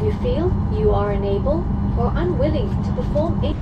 you feel you are unable or unwilling to perform any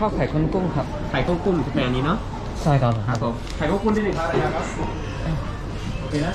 ข้าวไข่ข้นกุ้งครับ ไข่ข้าวกุ้งจะเป็นอันนี้เนาะ ใช่ครับ ครับผม ไข่ข้าวกุ้งที่หนึ่งครับอาจารย์ครับ โอเคนะ